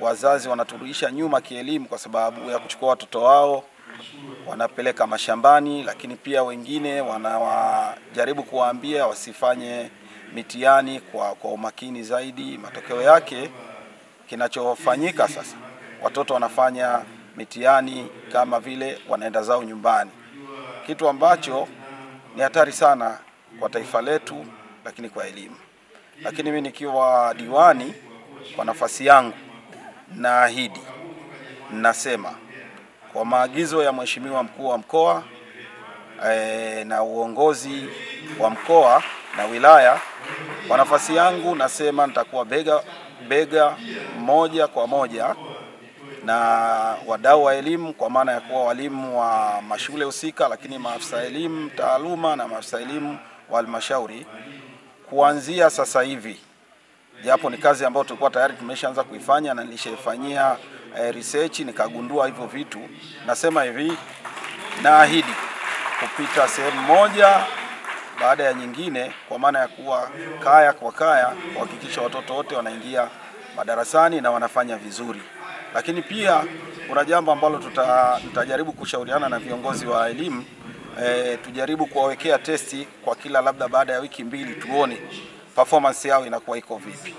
wazazi wanaturudisha nyuma kielimu kwa sababu ya kuchukua watoto wao wanapeleka mashambani, lakini pia wengine wanawajaribu kuwaambia wasifanye mitihani kwa, kwa umakini zaidi. Matokeo yake kinachofanyika sasa, watoto wanafanya mitihani kama vile wanaenda zao nyumbani, kitu ambacho ni hatari sana kwa taifa letu, lakini kwa elimu. Lakini mimi nikiwa diwani, kwa nafasi yangu, naahidi, nasema kwa maagizo ya Mheshimiwa mkuu wa mkoa e, na uongozi wa mkoa na wilaya, kwa nafasi yangu nasema nitakuwa bega bega moja kwa moja na wadau wa elimu, kwa maana ya kuwa walimu wa mashule husika, lakini maafisa elimu taaluma na maafisa elimu wa halmashauri kuanzia sasa hivi, japo ni kazi ambayo tulikuwa tayari tumeshaanza kuifanya na nilishaifanyia eh, research nikagundua hivyo vitu. Nasema hivi, naahidi kupita sehemu moja baada ya nyingine, kwa maana ya kuwa kaya kwa kaya, kuhakikisha watoto wote wanaingia madarasani na wanafanya vizuri. Lakini pia kuna jambo ambalo tuta, tutajaribu kushauriana na viongozi wa elimu e, tujaribu kuwawekea testi kwa kila labda baada ya wiki mbili, tuone performance yao inakuwa iko vipi.